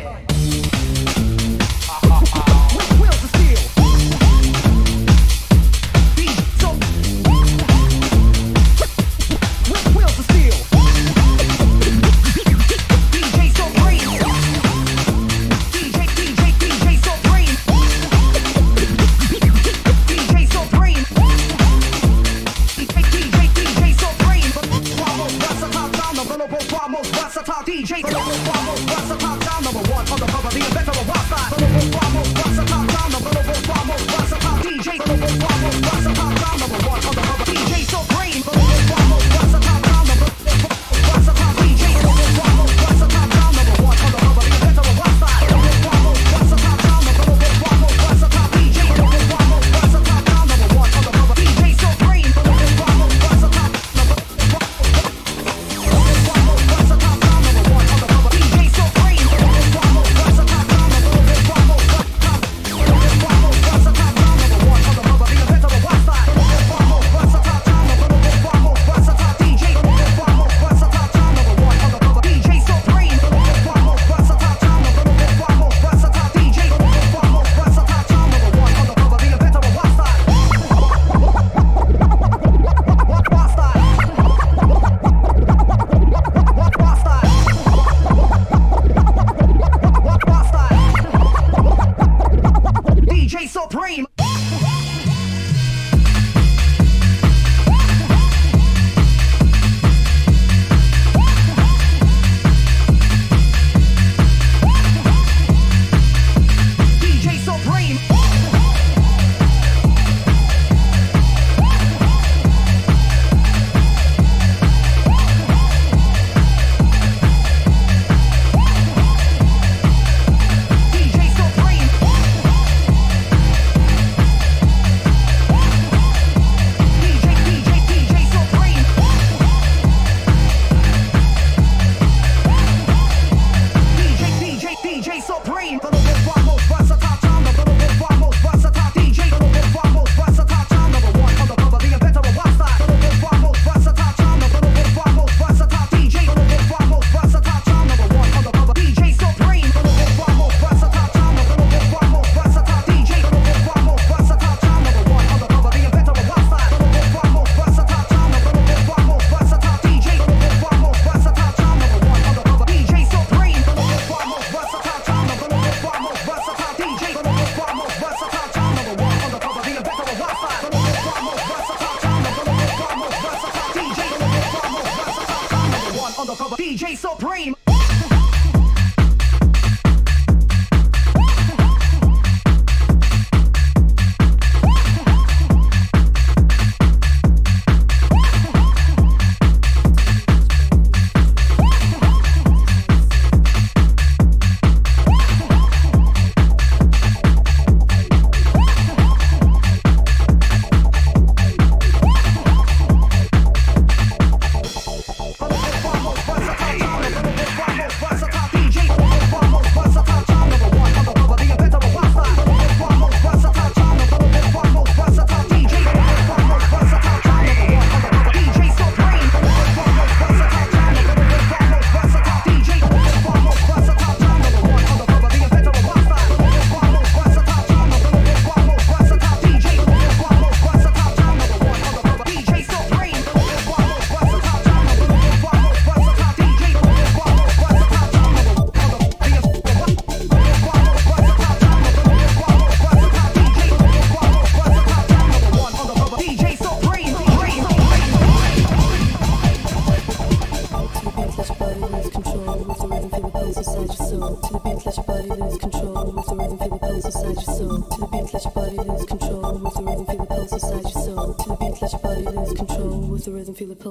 your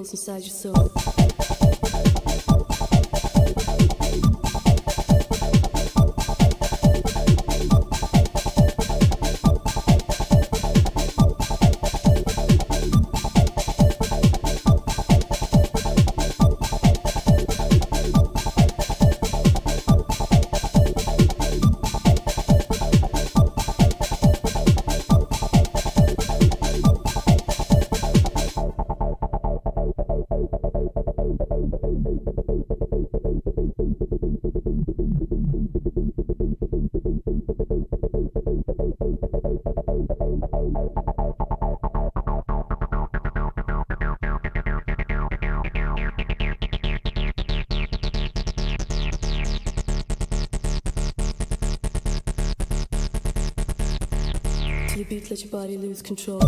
close inside your soul. The beat, let your body lose control.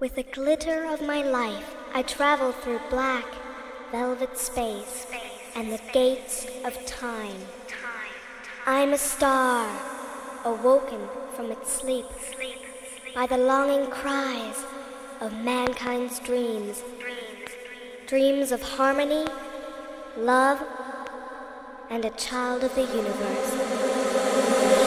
With the glitter of my life, I travel through black, velvet space and the gates of time. I'm a star, awoken from its sleep by the longing cries of mankind's dreams. Dreams of harmony, love, and a child of the universe.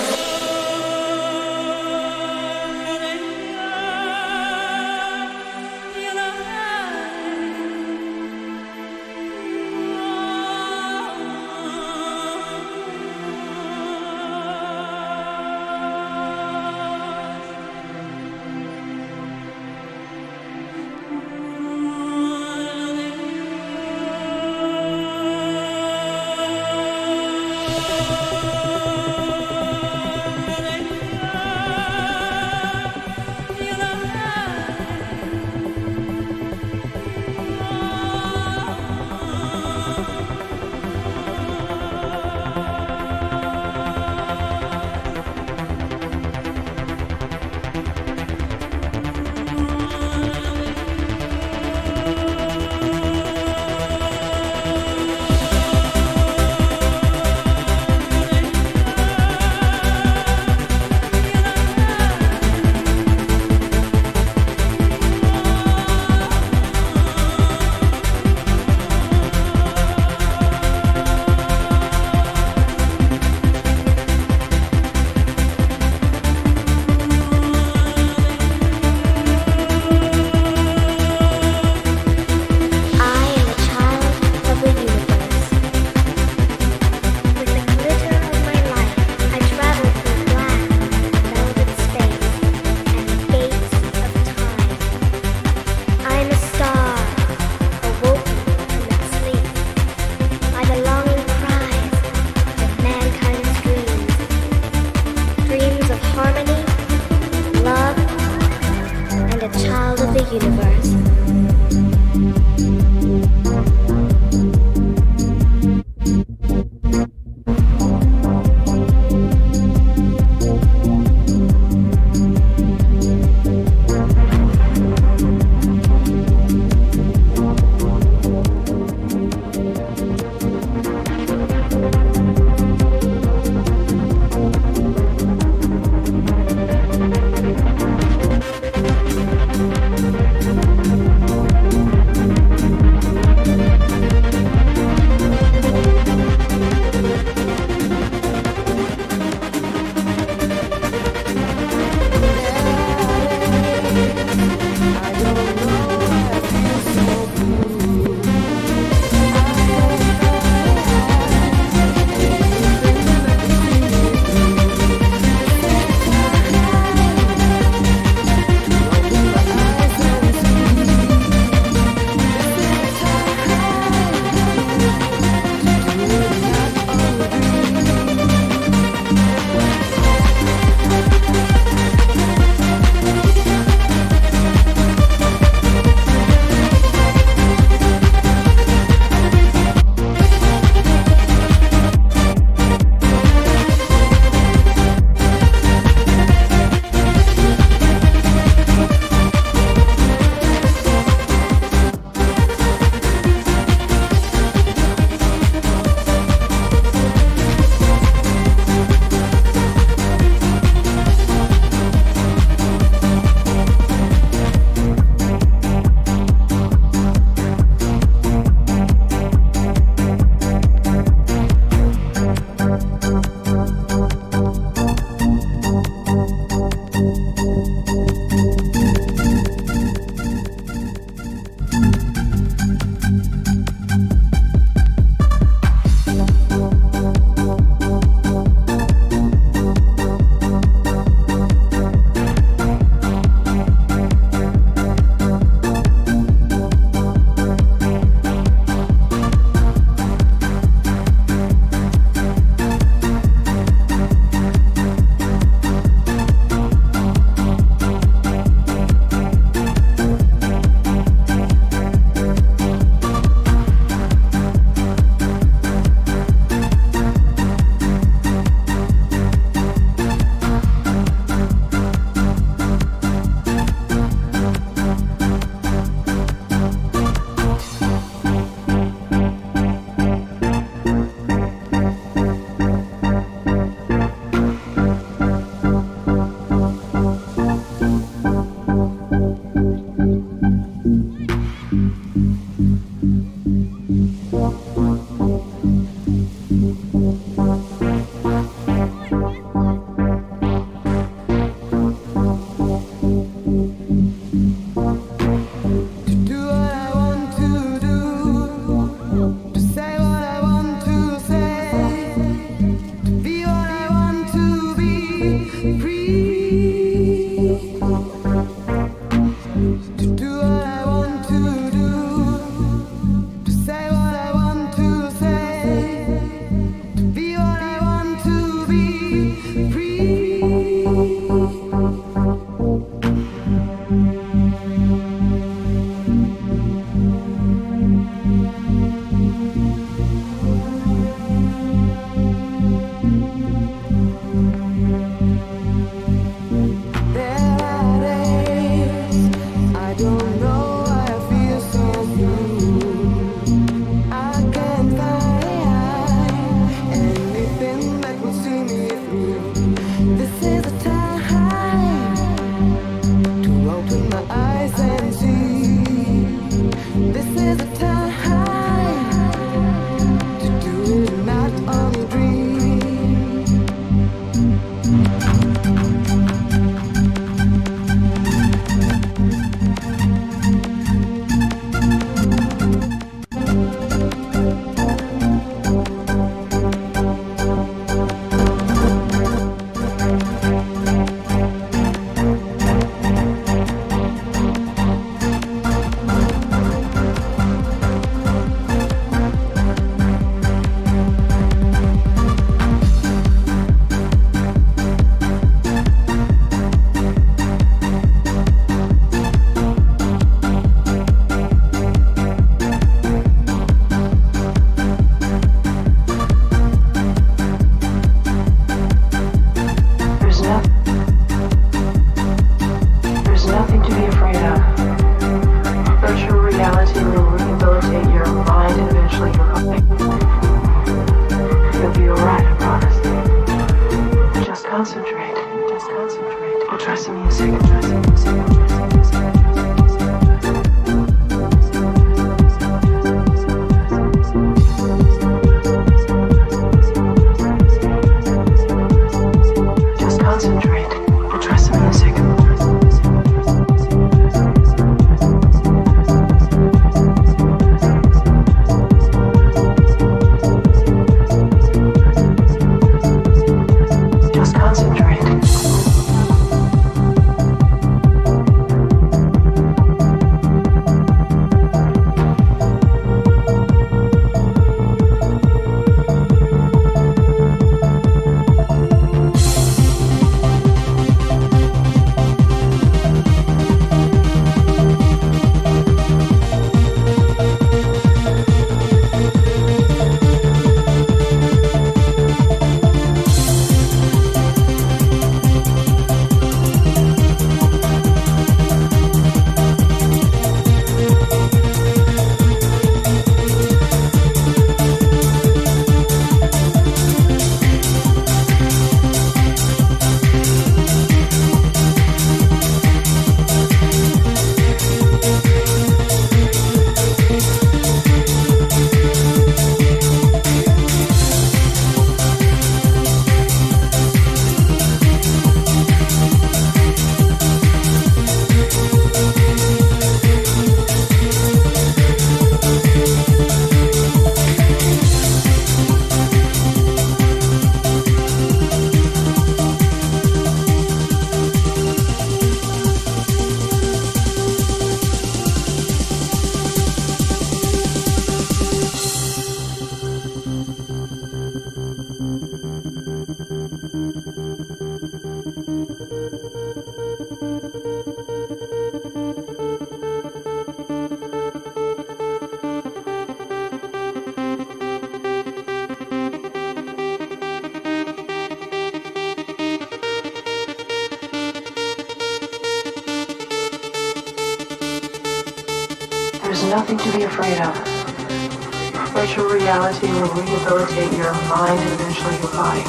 Your mind and eventually your body.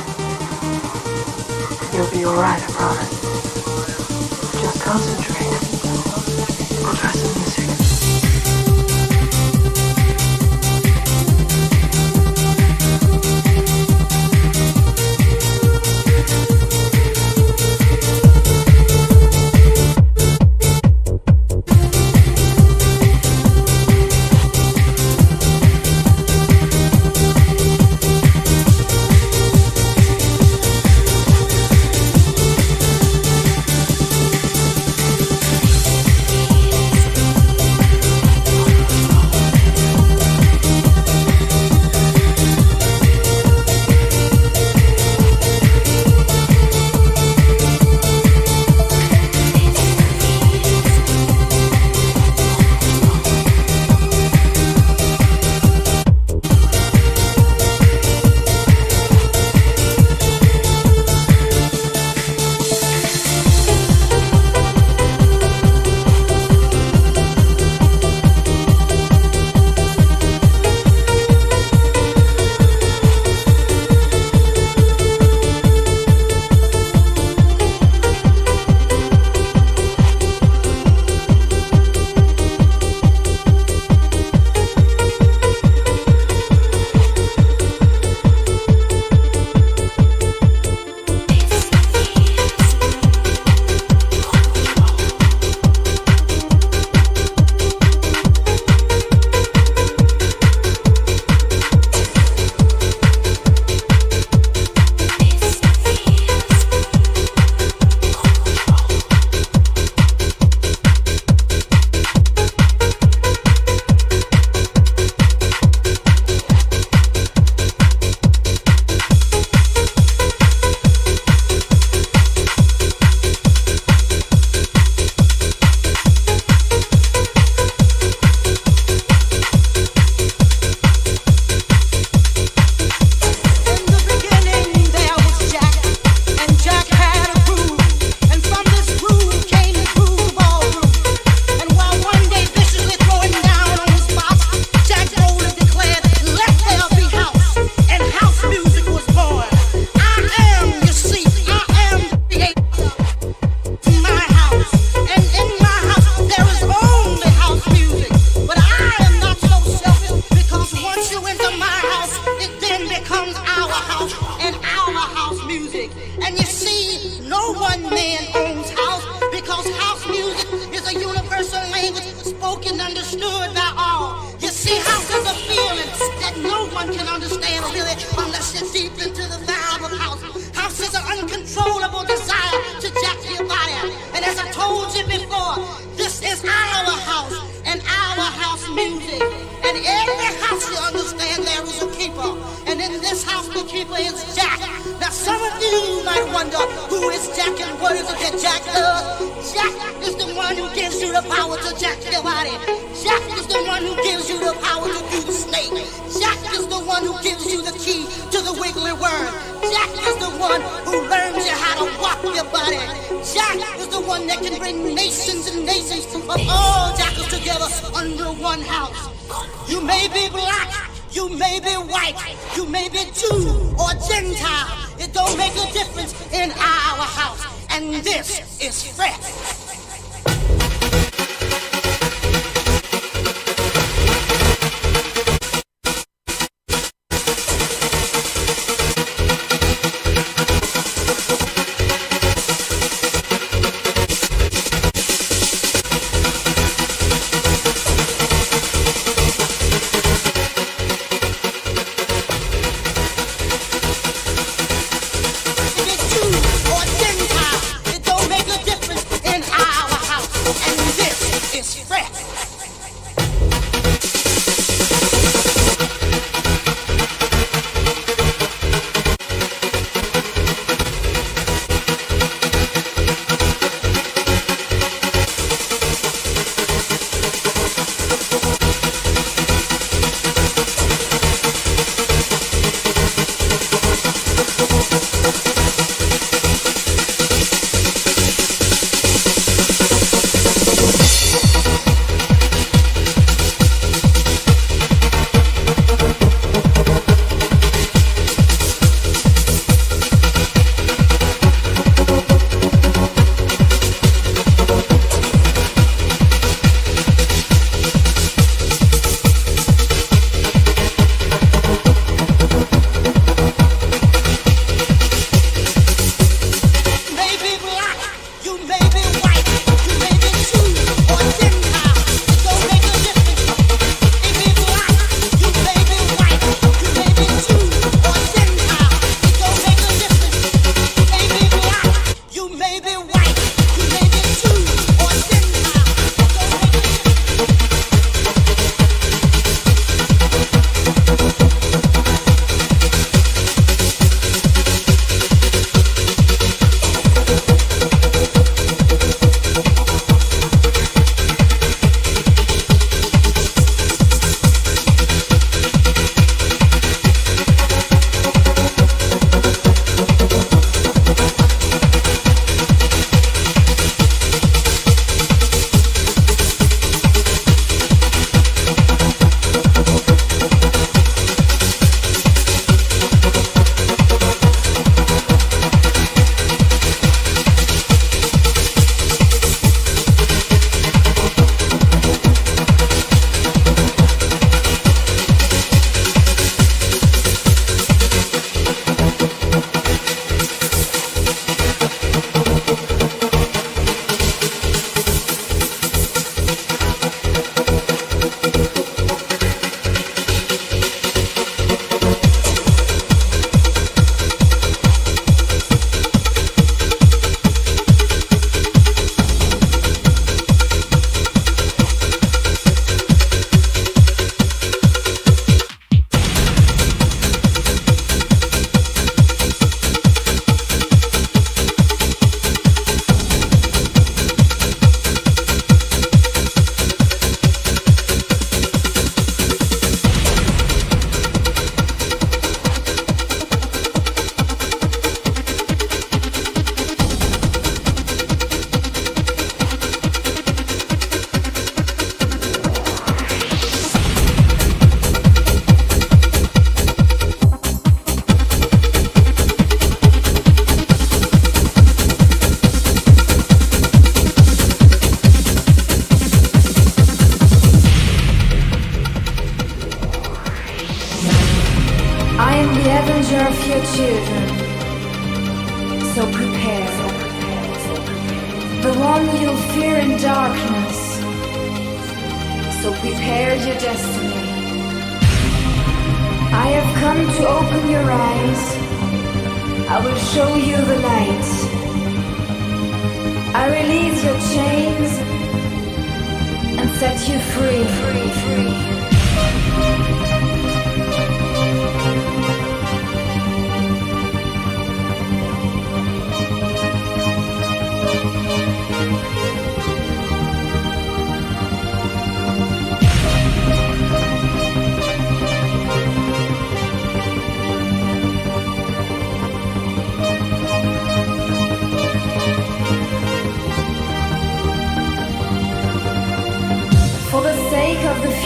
You'll be alright, I promise. Just concentrate.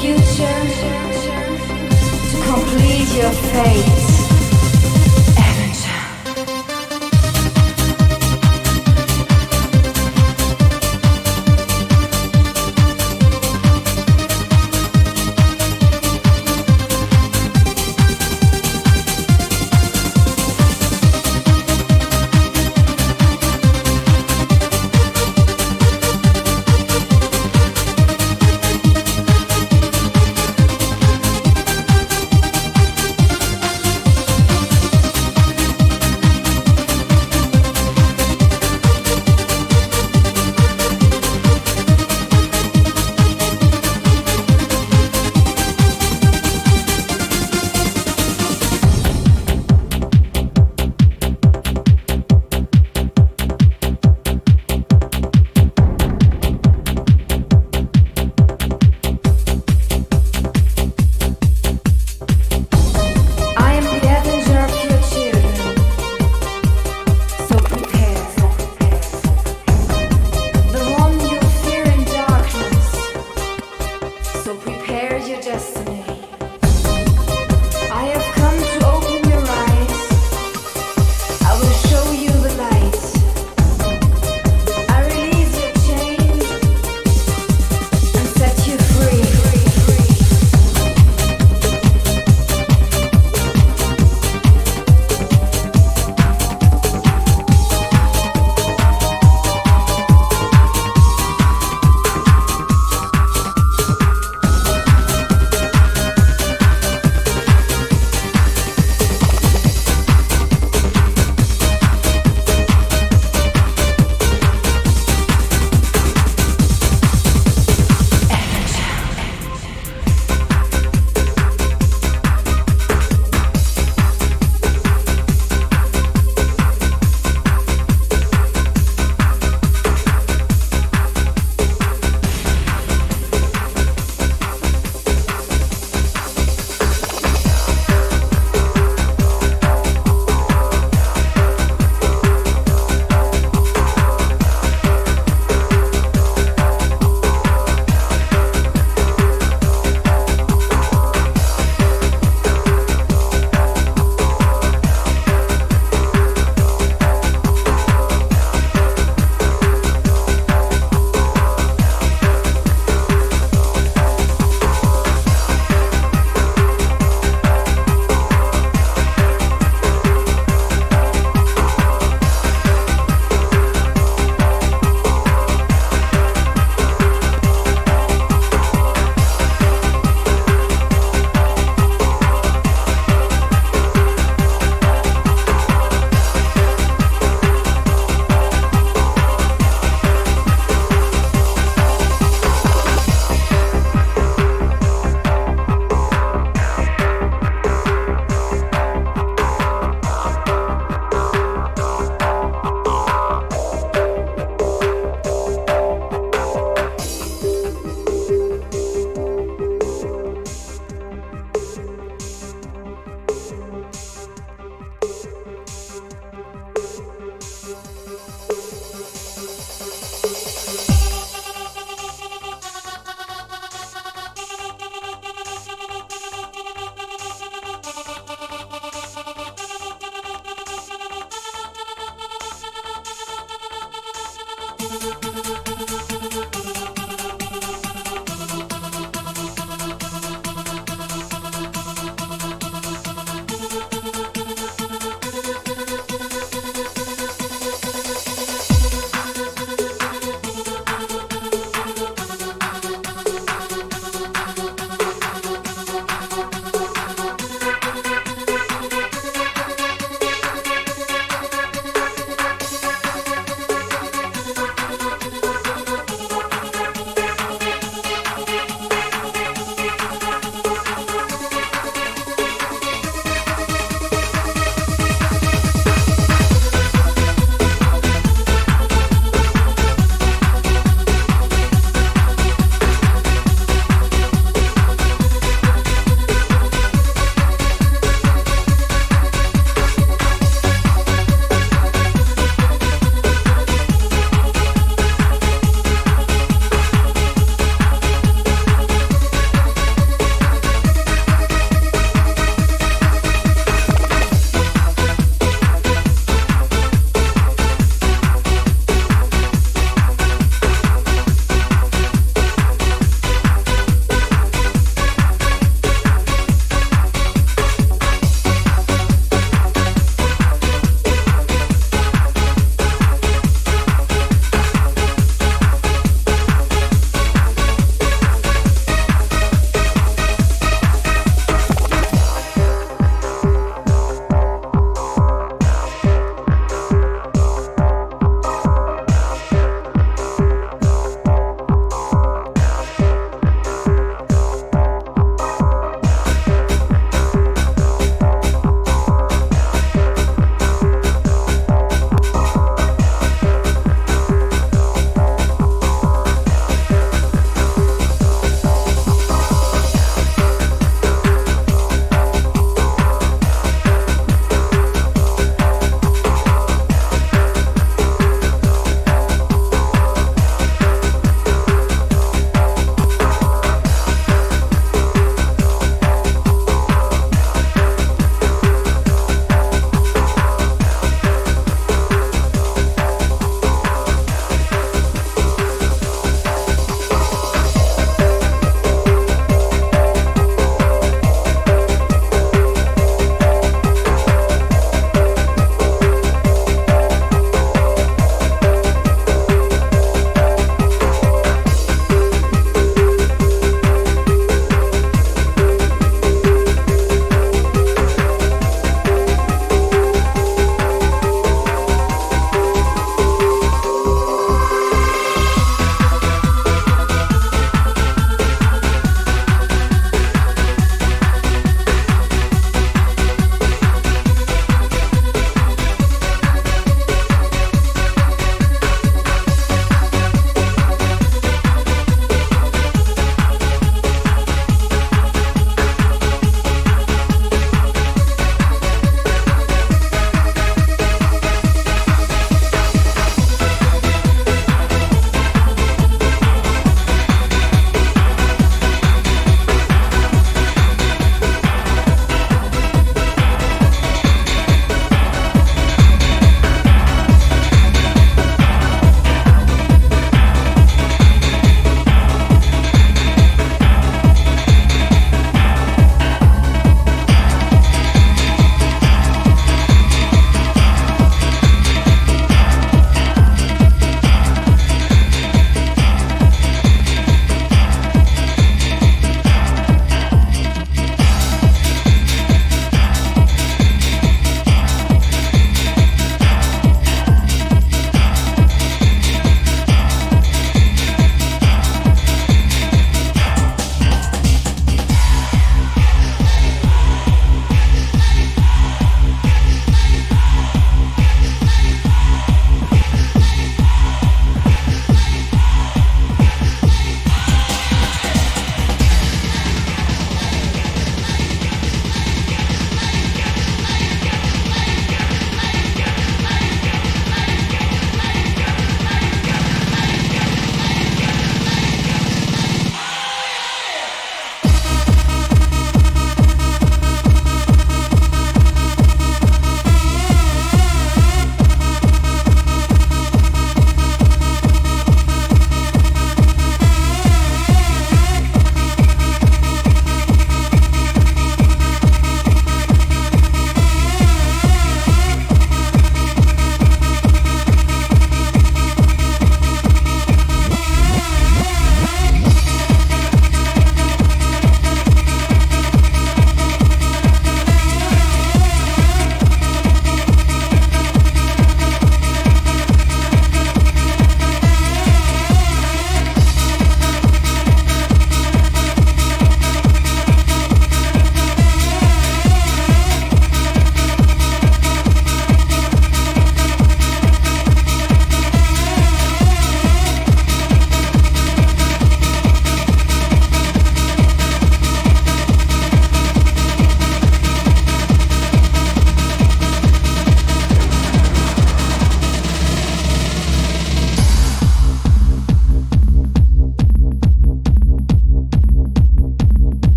Future, to complete your fate.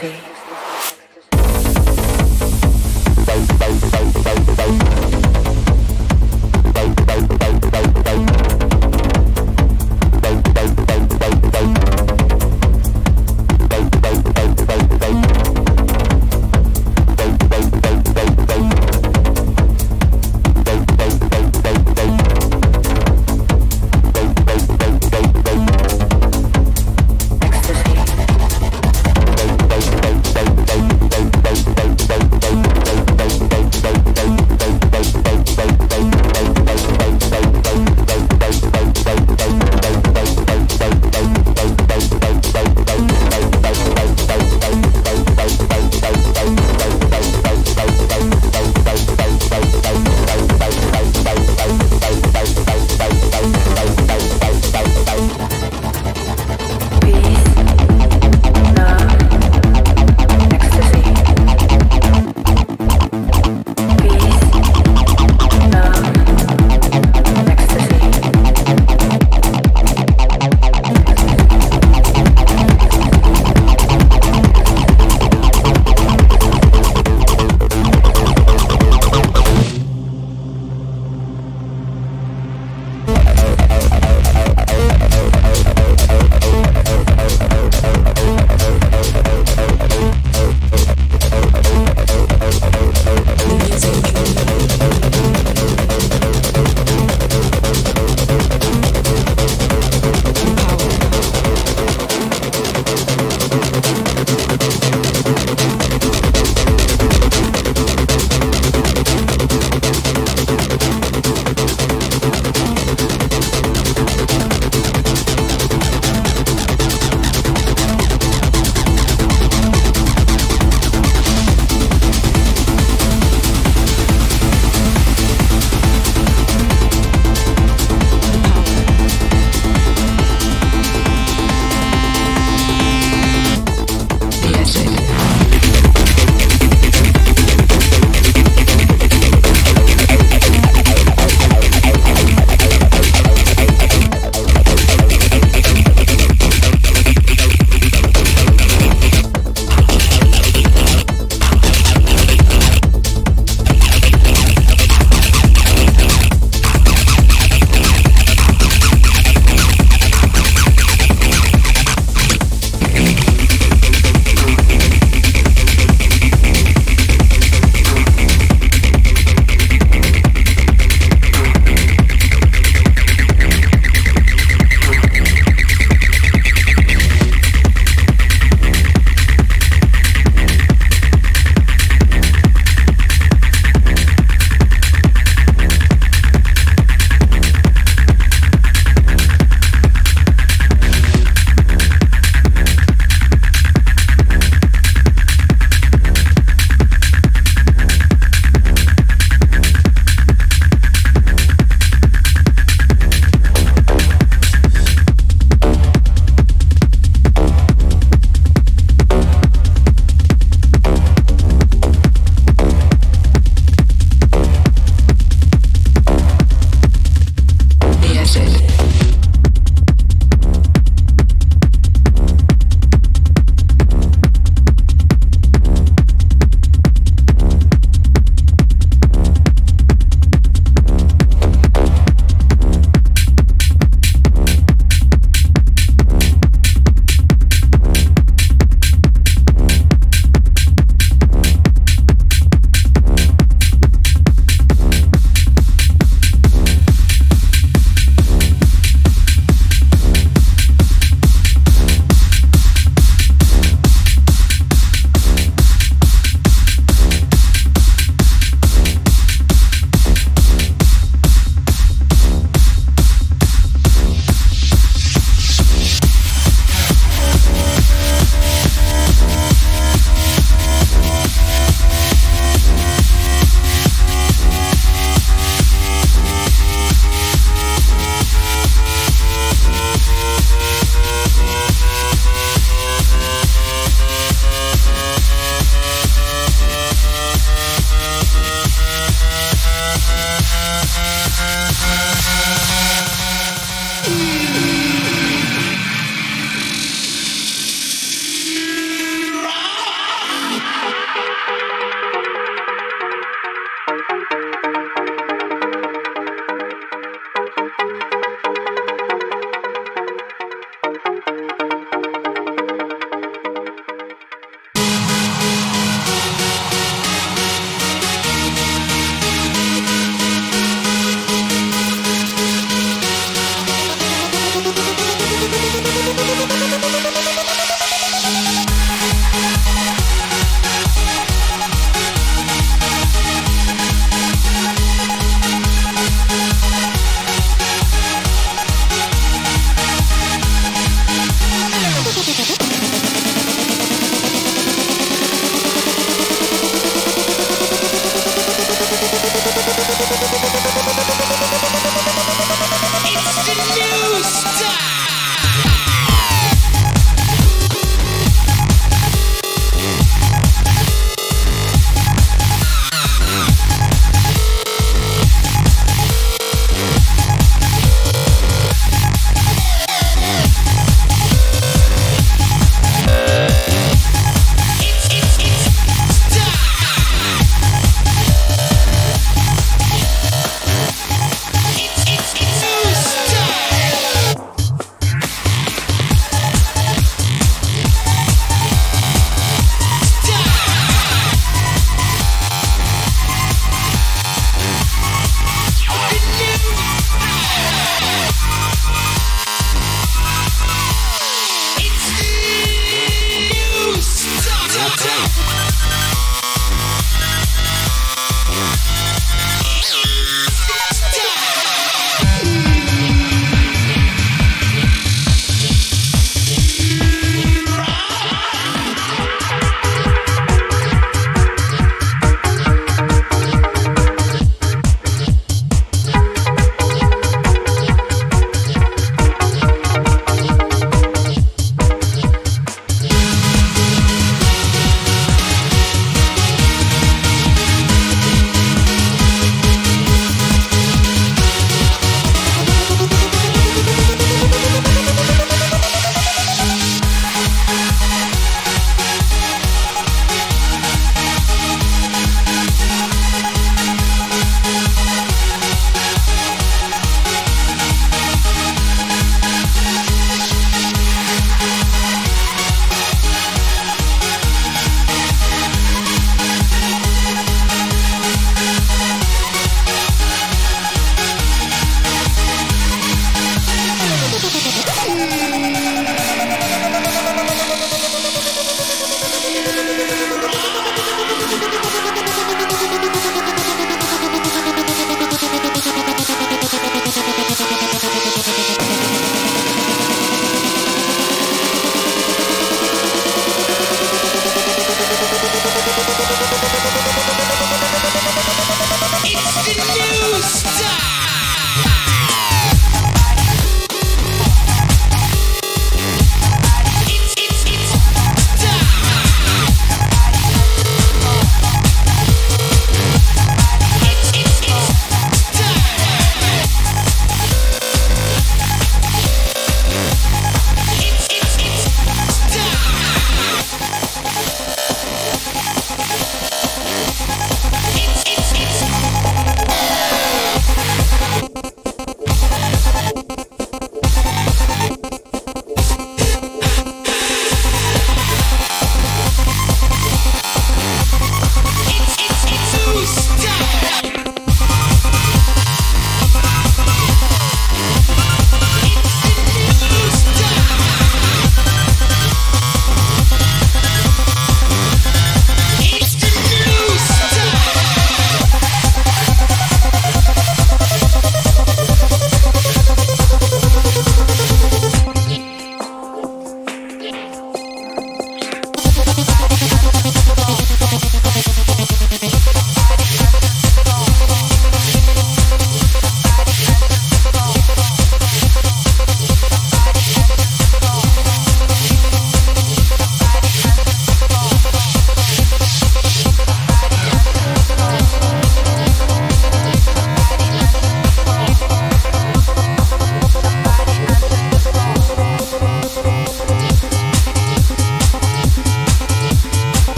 Ecstasy.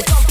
the dump.